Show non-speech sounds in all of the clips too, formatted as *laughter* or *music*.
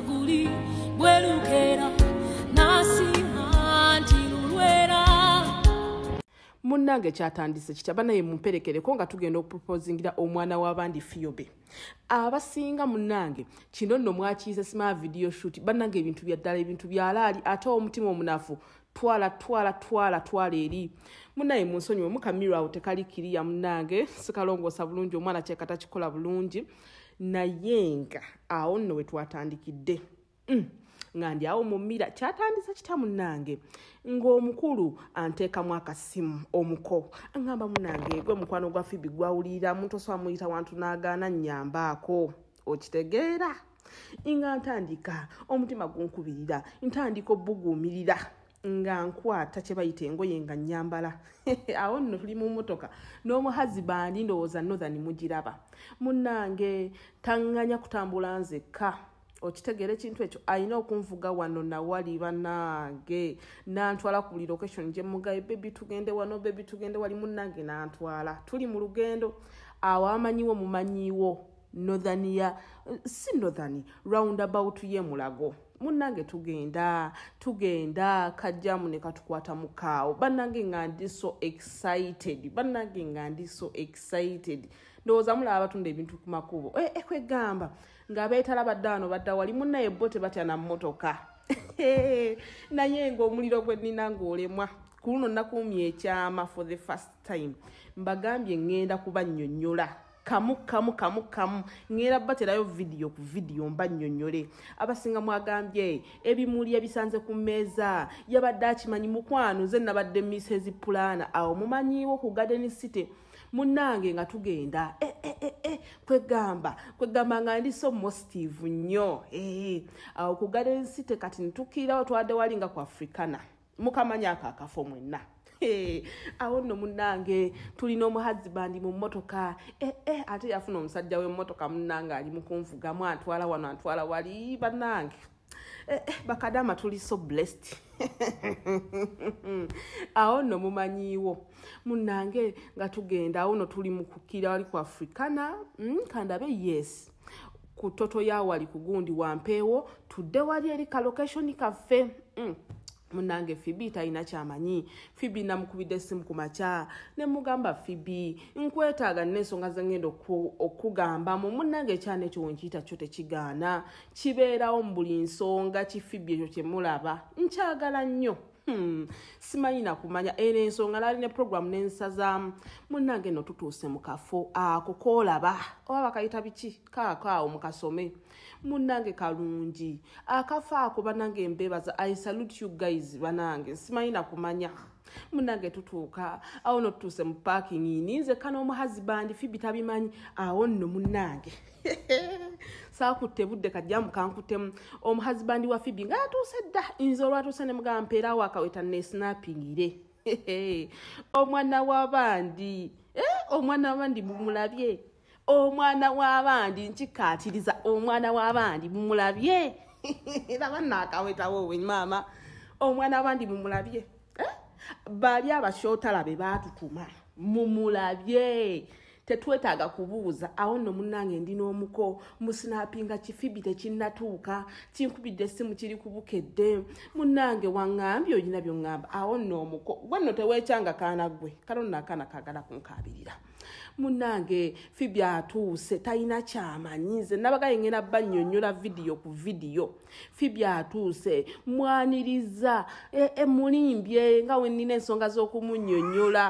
guli bwerukeera n'asiima nti lulwera. Munnange kyatandise kitya? Banaye mumperekereko nga tugenda okuproposingira omwana w'abandi fiyobe abasinga munnange kino nno mwakiise simaa video shoot. Bannange ebintu bya ddala ebintu byalaali ate omutima omunafu. Twala twala twala twala eri. Munnaye munsonyiwe mukamirwawo tekali kiriya munnange. Sikalongoosa bulungi omwana kyeka takikola bulungi naye nga awo nno we twatandikidde. Mm. nga ndi awo mu mmira kyatandisa kitya munnange ng'omukulu anteekamu akasimu omuko. Aŋŋamba munnange gwe mukwano gwa fibi gwawulira muntu osobola muyita wantu n'agaana nnyambaako. Okitegeera. Nga ntandika omutima gunkubirira ntandika obuguumirira nga nkwata kye bayita engoye nga nnyambala. *laughs* Awo nno tuli mu motoka n'omuhazi bandi ndowooza northern mugiraba. Munnange taŋŋanya kutambula nzekka. Okitegeera ekintu ekyo alina okunvuga wano nawali banange nantwala ku buli location gye mugaye bebi tugende wano bebi tugende wali. Munange nantwala. Tuli mu lugendo awo amanyiwo mumanyiwo northania si northern roundabout ye mulago munange tugenda tugenda kajjamu ne katukwata mukaawo bannange nga ndi so excited bannange nga ndi so excited. Ndowooza mulaba abatunda ebintu ku makubo. E, e, kwegamba nga beetala badde wano badda wali munnaye bo tebatya na mmotoka? *laughs* Naye ngaomuliro gwe nnina ng'olemwa. Ku luno nakuumya ekyama for the first time. Mbagambye ŋŋenda kubannyonnyola kamu kamu kamu kamu. Ŋŋenda baterayo vidiyo ku vidiyo mbannyonnyole abasinga mwagambye ebimuli ebisanze ku mmeeza. Yabadde akimanyi mukwano ze nabadde misezi pulaana awo mumanyiwo ku garden city. Munnange nga tugenda e, e, e, e, kwegamba. Kwegamba nga ndi so mostive nnyo e, awo ku garden city kati nitukiirawo twadde wali nga ku africana. Mukamanya ako akafo mwenna *laughs* awo nno munnange tulina omuhazi bandi mu mmotoka. Eh, eh, ate yafuna omusajja w'emmotoka munnange ali mukunvugamu antwala wano antwala wali bannange. Eh, bakadama tuli so blessed. *laughs* Awo nno mumanyiiwo. Munnange nga tugenda awo no tuli mu kukira wali ku africana mm, kandabe yes. Ku toto ya wali ku gundi wampeewo tudde wali eri kalokationi kaffe mm. Munange fibi talina kyamanyi. Fibi namukubidde essimu ku makya. Ne mugamba fibi nkwetaaga nensonga zengenda okugambamu. Munange ekyana ekyo wenkiyita kyo tekigaana. Kibeerawo mu buli nsonga kifibi ekyo kyemulaba nkyagala nnyo simanyi nakumanya era ensonga nali ne programu nensazaamu munange no tutuuse mu kafo. Ako koolaba oba bakayita biki? Kaako awo mukasome munange kalungi. Akafo ako banange mbebaza i salute you guys banange simanyi nakumanya munange tutuuka. Awo no tutuuse mu parking. Ninze kana omuhazi bandi fibi tabimanyi. Awo nno munange *laughs* saakutte budde kajjamu kankutemu omuhazi bandi wa fibi nga yatuuse dda nze olwatuuse ne mugamba mpeerawo akaweta nesnapingire *laughs* omwana w'abandi omwana w'abandi mumulabye omwana w'abandi nkikaatiriza omwana w'abandi mumulabye *laughs* raba naakawetawo we maama. Omwana w'abandi mumulabye bali abashootala be baatutuma mumulabye tetwetaaga kubuuza awo nno munnange ndi n'omuko musinapinga kifibi tekinnatuuka kinkubidde essimu kiri kubukedde munnange waŋŋambye olina byoŋŋamba awo nno omuko gwe nno teweekyanga kaana gwe kano nno akaana kaagala kunkaabirira. Munnange fibi atuuse talina kyamanyi nze nabagaye ngenda bannyonnyola vidiyo ku vidiyo. Fibi atuuse mwaniriza emulimbye nga we nnina ensonga z'okumunnyonnyola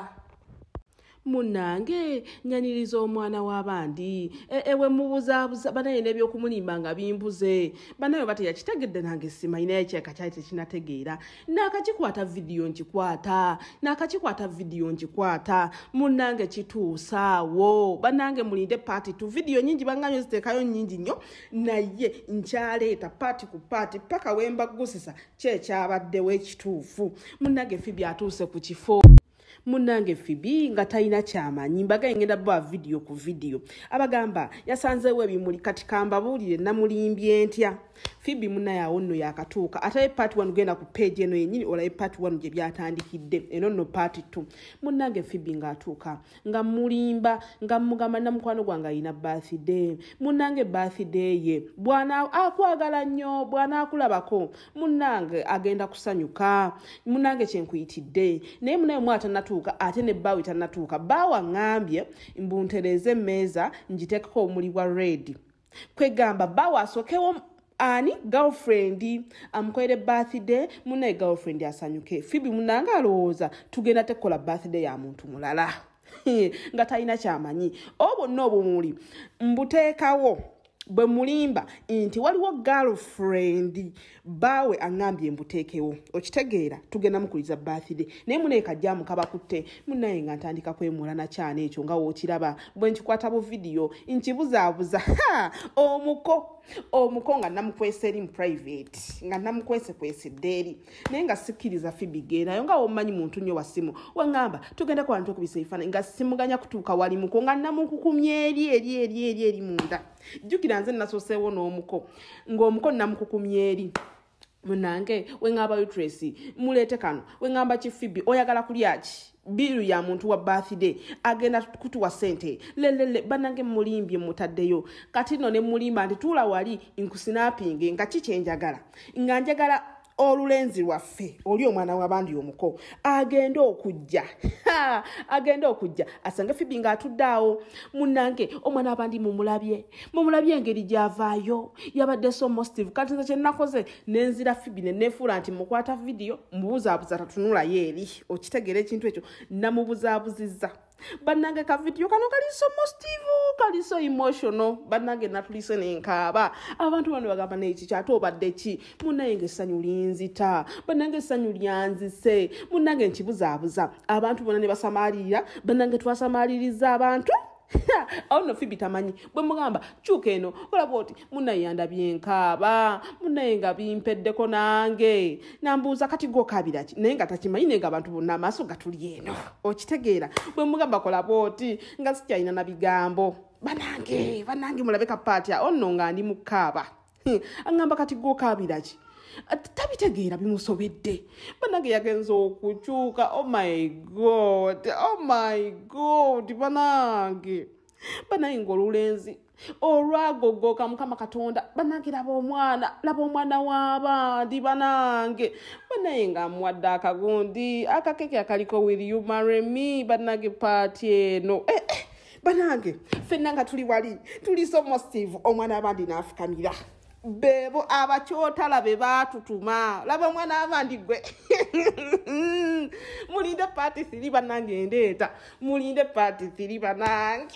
munange nyaniriza omwana w'abandi. Ewe mubuzaabuza banaye n'ebyokumulimba nga bimbuze. Banaye bati yakitegedde nange simanyi naye kyeka kyali tekinategeera. Naakakikwata vidiyo nkikwata naakakikwata vidiyo nkikwata. Munange kituusaawo. Banange mulinde paati tu. Vidiyo nyingi banganyo ziteekayo nyingi nnyo. Naye nkyaleeta paati ku paati paka wembagusisa kyekyabaddewo ekituufu. Munange fibi atuuse ku kifo munnange fibi nga talina kyamanyi mbaga engenda bba vidiyo ku vidiyo abagamba yasanzeewo ebimuli kati kambabuulire namulimbye ntya? Fibi munnaye awo nno yakatuuka ate paati wanu genda ku peegi eno yennyini olabe paati wanu gye byatandikidde. Eno nno paati t munnange fibi ng'atuuka. Nga mulimba nga mugamba namukwano gwange alina bathide munnange bathide ye. Bwana akwagala nnyo bwanaakulabako munnange agenda kusanyuka. Munnange kyenkuyitidde naye munaye mwa tanatuuka ate ne baawe tanatuuka baawe aŋŋambye mbuntereze emmeeza ngiteekako omuli bwa redi kwegamba baawe asookewo ani? Girlfriend amukolere birthday munaye girlfriend asanyuke. Fibi munange alowooza tugenda tekola birthday ya muntu mulala. *laughs* Nga talina kyamanyi. Obo bonna obumuli mbuteekawo bwe mulimba nti waliwo girlfriend baawe aŋŋambye mbuteekewo. Okitegeera tugenda mukuliza birthday. Naye munaye kajja mukabakutte munaye nga ntandika kwemula nakyana ekyo nga wookiraba bwe nkikwata bu vidiyo nkibuzaabuza omuko omuko nga namukwesa eri mu private nga namukwese kwese eri. Naye nga sikkiriza fibigeenayo nga womanyi muntu nnyo wa simu waŋŋamba tugenda kwa bantu okubisa ebifaananyi nga simuganya kutuuka wali muko nga namukukumya eri eri eri eri eri munda jjukira nze nasooseewo n'omuko ng'omuko namukukumya eri. Munange weŋŋamba utresi muleete kano weŋŋamba kifibi oyagala kulyaki biru ya muntu wa birthday agenda kutuwa sente lelele banange mulimbye mutaddeyo. Kati no ne mulimba nti tuula wali nkusinapinge nga kikyenjagala nga njagala olulenzi lwaffe oli omwana w'abandi omuko agenda okujja. Agenda okujja. Asange fibi ng'atudde awo. Munnange omwana w'abandi mumulabye. Mumulabye engeri gy'avaayo. Yabadde so mostive kati nze kyenakoze nenzira fibi neneefuula nti mukwata vidiyo mubuzaabuza tatunulayo eri. Okitegeera ekintu ekyo namubuzaabuzizza bannange ka vidiyo kano kali so mostive kali so emotional. Bannange natulise nenkaaba abantu bano bagamba nekiki ate obadde ki? Munaye nga essanyu linzita bannange essanyu lyanzise munnange nkibuzaabuza abantu bonna ne basamaalirira bannange twasamaaliriza abantu awo no fibi tamanyi. Bwe mugamba kyuka eno olaba oti munaye yandabye nkaaba munaye nga bimpeddeko nange. Nambuuza kati gokabiraki naye nga takimanyi naye nga abantu bonna amaaso gatuli eno. Okitegeera. Bwe mugamba kolaba oti nga sikyalina na bigambo. Banange banange mulabe kapaatya onno nga ndi mukaaba aŋŋamba kati gokabiraki tabitegeera bimusobedde banange yagenza okukyuka oh my god oh my god banange banange ngaolulenzi olwagogoka mukama katonda banange laba omwana laba omwana w'abandi banange banaye nga amuwadde akagundi akakeke akaliko will you marry me banange paati eno. Eh, eh, banange fenna nga tuli wali tuli somostive omwana w'abandi n'afukamira beebo abakyotala be baatutuma. Laba omwana abandi gwe. *laughs* Mulinde paati siri banange endeeta mulinde paati siri banange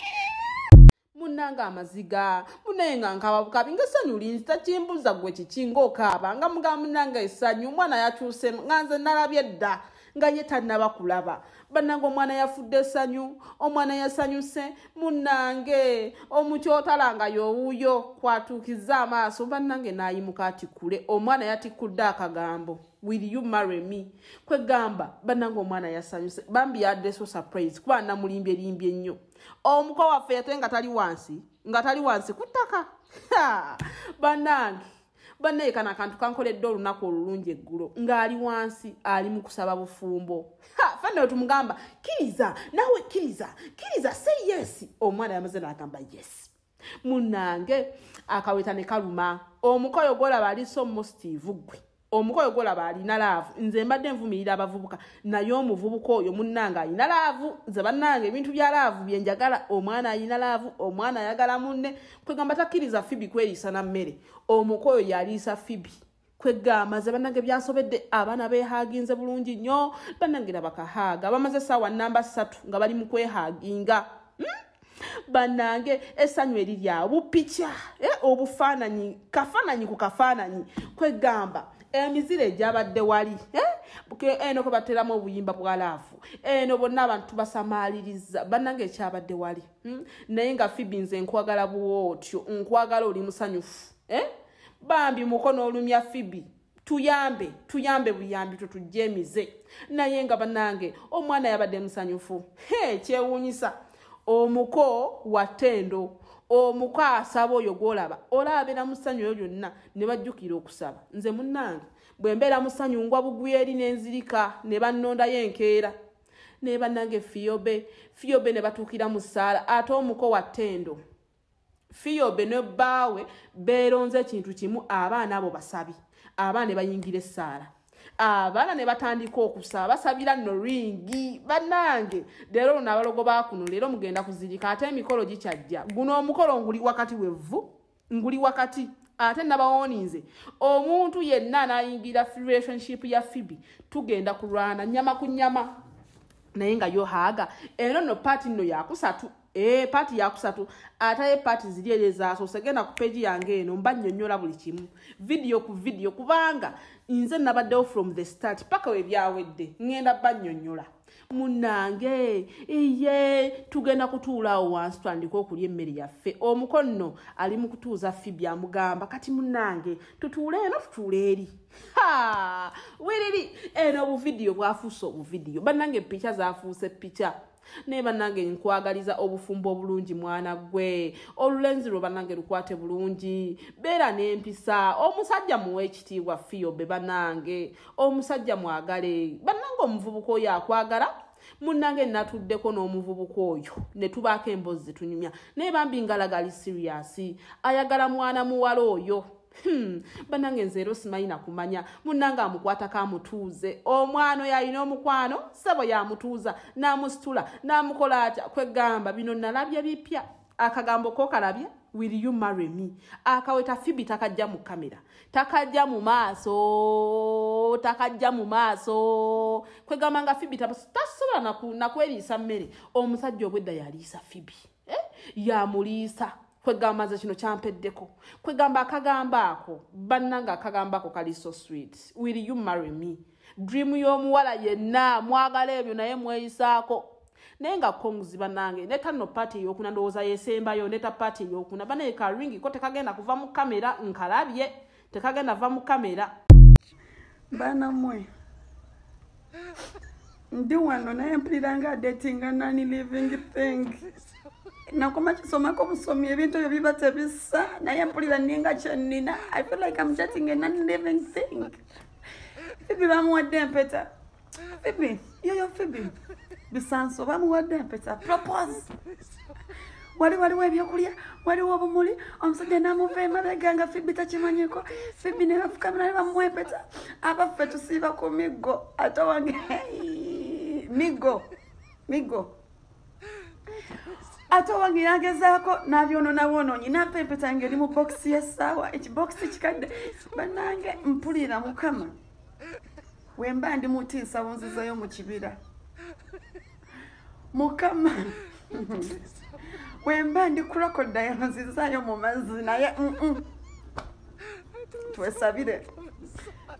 munnange amaziga. Munaye nga nkaba bukabi. Ngaessanyu linzi takimbuza gwe kiki ngaokaaba nga muga munnange essanyu omwana yakyusemu nga nze nalabye dda nga ye tannaba kulaba. Bannange omwana yafudde essanyu omwana yasanyuse munnange. Omukyotala nga yowuuyo kwatuukiza amaaso bannange n'ayimuka atikule. Omwana yatikkudde akagambo will you marry me? Kwegamba bannange omwana yasanyuse. Bambi yaddeso surprise kuba namulimbye limbye nnyo. Omuko waffe ate nga tali wansi nga tali wansi ku ttaka. Bannange bannaye kano akantu kankoledde olunaku olulungi eggulo ng'ali wansi ali mu kusaba bufumbo. Fannayo tumugamba kkiriza nawe kkiriza kkiriza say yes. Omwana yamaze n'agamba yes. Munnange akaweta ne kaluma. Omukoyo gwolaba ali so mostive gwe omukoyo gwolaba alina laavu. Nze mbadde nvumirira abavubuka naye omuvubuka oyo munnange alina laavu. Nze bannange ebintu bya laavu byenjagala omwana alina laavu omwana ayagala munne. Kwegamba takkiriza fibi kweriisa na mmere. Omukoyo yaliisa fibi. Kwegamba ze bannange byansobedde abaana beehaginze bulungi nnyo. Bannange rabakahaaga bamaze essaawa namba ssatu nga bali mu kwehaginga. Bannange essanyu eriryawo bupica obufaananyi kafaananyi ku kafaananyi. Kwegamba emiziro egyabadde wali eno kwe bateramu obuyimba bwa laafu. Eno bonna abantu basamaaliriza bannange ekyabadde wali naye nga fibi nze nkwagala buwootyo nkwagala oli musanyufu bambi mukono olumya fibi tuyambe tuyambe buyambi tutujemize naye nga bannange omwana yabadde musanyufu kyewuunyisa. Omuko wa ttendo omuko asaba oyo gwolaba olaabera mu ssanyu eyo lyonna ne bajjukira okusaba. Nze munnange bwe mbeera mu ssanyu ngwa bugweri n'enzirika ne bannondayo enkeera ne bannange fiyobe fiyobe ne batuukira mu ssaala ate omuko wa ttendo fiyobe ne bbaawe beeronze ekintu kimu abaana abo basabi abaana ne bayingira essaala abaana ne batandika okusaba basabira nno ringi bannange. Leero luno abalogo bakuno leero mugenda kuzirika ate emikolo gikyajja. Guno omukolo nguli wakati wevvu nguli wakati ate nabawoninze omuntu yenna anayingira relationship ya fibi tugenda kulwana nyama ku nyama. Naye nga yo haaga. Eno nno paati nno yakusatu paati yakusatu ataye paati ziri eri ezasoose genda ku peegi yange eno mba nnyonnyola buli kimu. Vidiyo ku vidiyo kubanga nze nabaddewo from the start paka we byawedde ŋŋenda bba nnyonnyola munnange iye tugenda kutuulaawo wansi twandike okulya emmere yaffe. Omukono ali mu kutuuza fibi amugamba kati munnange tutuule eno tutuule eri. Ha! Wiriri eno obuvidiyo bwafuuse obuvidiyo bannange pica zafuuse pica naye bannange nkwagaliza obufumbo obulungi mwana gwe olulenzi lwe bannange lukwate bulungi. Beera n'empisa. Omusajja muwe ekitiibwa fiyobe bannange. Omusajja mwagale. Bannange omuvubuka oyo akwagala? Munnange natuddeko n'omuvubuka oyo. Ne tubaako emboozi zitunyumya naye bambi ngalagali siriyasi ayagala mwana muwala oyo bannange nze ero simayina kumanya. Munnange amukwatako amutuuze omwana oyo alina omukwano sebo yamutuuza. N'amusitula n'amukola atya? Kwegamba bino nalabye bipya. Akagambo kokalabye will you marry me? Akaweta fibi takajja mu kamera takajja mu maaso takajja mu maaso. Kwegamba nga fibi tasobola nakweriisa mmere. Omusajja obwedda yaliisa fibi. Eh? yamuliisa kwegamba nze kino kyampeddeko kwegamba akagambo ako bannanga akagambo ako kali so sweet. Will you marry me? Dream y'omuwala yenna mwagala ebyo naye mweyisaako. Naye nga konguzi bannange neta nno paati eyokuna ndowooza yesembayo neta paati eyokuna banaye karingi ko tekagenda kuva mu kamera nkalabye. Tekagenda va mu kamera. Banamwe ndi wano naye mpulira nga datinga nani living thing nakoma kisomako busomi ebintu ebyo biba tebisa naye mpulira ninga kyenina i feel like i'm dating a non living thing. Fibi bamuwadde empeta. Fibi yoyo fibi. Bisanso bamuwadde empeta. Propose. Wali waliwo ebyokulya? Waliwo obumuli? Omusajja namuva emabega nga fibi takimanyiko fibi ne bafukamira ne bamuwa empeta. Abaffe tusiiba ku miggo ate wange miggo miggo ate owange yagezaako nabyononabwononyi nampa empeta nga eri mu bokisi yessaawa ekibokisi kikadde. Bannange mpulira mukama wemba ndi mutiisa bunzizayo mu kibira. Mukama wemba ndi kulokodayo nzizaayo mu mazzi naye twesabire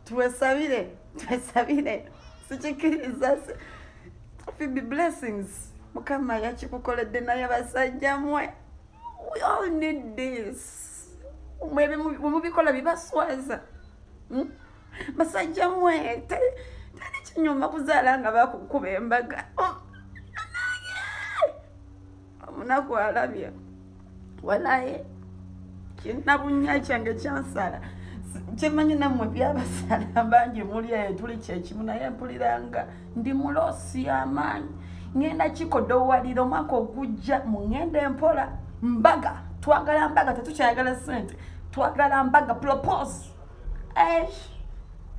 twesabire twesabire. Sikikiriza si- fibi blessings mukama yakikukoledde naye basajja mwe. We all need this. Mwe bwe mubikola bibaswaza Hmm? basajja mwe teri kinyuma kuzaala nga bakukuba embaga. Oh, omunaku alabye. Walaye kinabunya kyange kyansala. Kyemanyi nammwe byabasala bangi muli eyo tuli kyekimu naye mpuliranga. Ndi mulosi y'amaanyi ŋŋenda kikodowalira omwaka ogujja mu ŋŋenda empola mbaga. Twagala mbaga tetukyayagala sente twagala mbaga propose. Eish,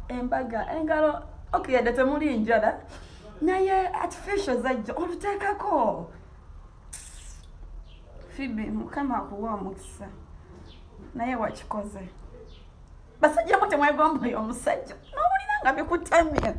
embaga engalo. Okiyadde temuli njala. Naye artificial zajja oluteekako. Fibi mukama akuwa omukisa. Naye wakikoze. Basajjamu temwegomba oyo omusajja. N'owulira nga bikutamye